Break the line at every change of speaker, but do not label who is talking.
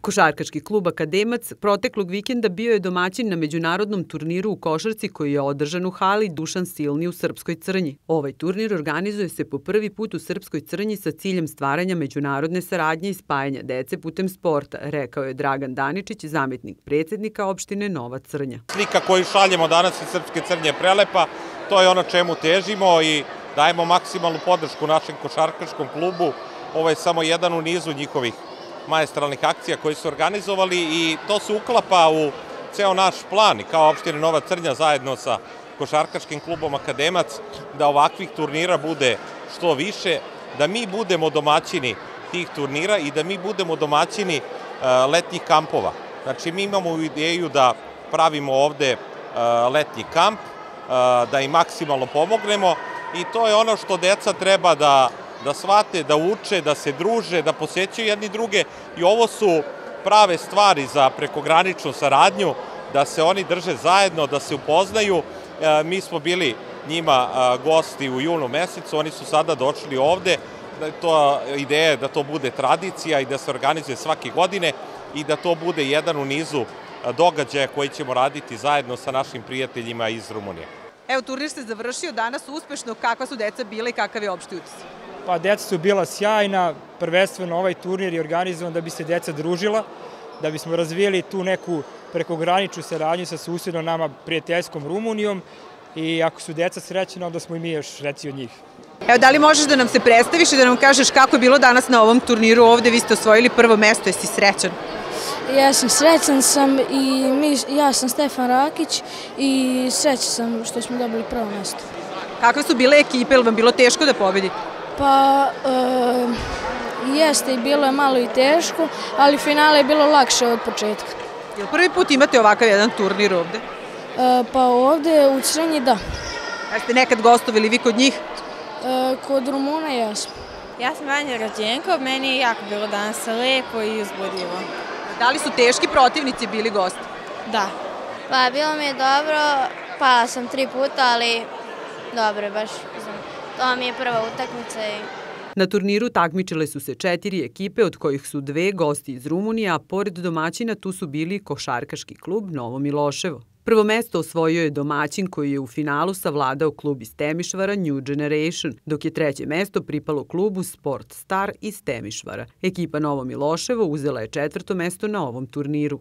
Košarkaški klub Akademac proteklog vikenda bio je domaćin na međunarodnom turniru u košarci koji je održan u hali Dušan Silni u Srpskoj Crnji. Ovaj turnir organizuje se po prvi put u Srpskoj Crnji sa ciljem stvaranja međunarodne saradnje i spajanja dece putem sporta, rekao je Dragan Daničić, zametnik predsednika opštine Nova Crnja.
Slika koju šaljemo danas iz Srpske Crnje je prelepa, to je ono čemu težimo i dajemo maksimalnu podršku našem košarkaškom klubu. Ovo je samo jedan u nizu njihovih majestralnih akcija koji su organizovali i to se uklapa u ceo naš plan i kao opštine Nova Crnja zajedno sa košarkaškim klubom Akademac da ovakvih turnira bude što više, da mi budemo domaćini tih turnira i da mi budemo domaćini e, letnjih kampova. Znači mi imamo ideju da pravimo ovde e, letnji kamp, e, da im maksimalno pomognemo i to je ono što deca treba da da shvate, da uče, da se druže, da posećaju jedni druge i ovo su prave stvari za prekograničnu saradnju, da se oni drže zajedno, da se upoznaju. E, mi smo bili njima gosti u junu mesecu, oni su sada došli ovde, da to ideja je da to bude tradicija i da se organizuje svake godine i da to bude jedan u nizu događaja koji ćemo raditi zajedno sa našim prijateljima iz Rumunije.
Evo, turnir se završio danas uspešno. Kakva su deca bila i kakav je opšti utisak?
Pa deca su bila sjajna, prvenstveno ovaj turnir je organizovan da bi se deca družila, da bismo razvijeli tu neku prekograničnu saradnju sa susjednom nama prijateljskom Rumunijom i ako su deca srećena, onda smo i mi još reci od njih.
Evo, da li možeš da nam se predstaviš i da nam kažeš kako je bilo danas na ovom turniru ovde? Vi ste osvojili prvo mesto, jesi srećan?
Ja sam srećan sam i mi, ja sam Stefan Rakić i srećan sam što smo dobili prvo mesto.
Kakve su bile ekipe, ili vam bilo teško da pobedite?
Pa, e, jeste i bilo je malo i teško, ali finale je bilo lakše od početka.
Jel prvi put imate ovakav jedan turnir ovde?
E, pa ovde u Crnji da.
A ste nekad gostovili vi kod njih?
E, kod Rumuna jesmo.
Ja sam Vanja Rođenko, meni je jako bilo danas lepo i uzbudljivo.
Da li su teški protivnici bili gosti?
Da.
Pa bilo mi je dobro, pala sam tri puta, ali dobro je baš. To mi je prva utakmica i
Na turniru takmičile su se četiri ekipe, od kojih su dve gosti iz Rumunije, a pored domaćina tu su bili košarkaški klub Novo Miloševo. Prvo mesto osvojio je domaćin koji je u finalu savladao klub iz Temišvara New Generation, dok je treće mesto pripalo klubu Sport Star iz Temišvara. Ekipa Novo Miloševo uzela je četvrto mesto na ovom turniru.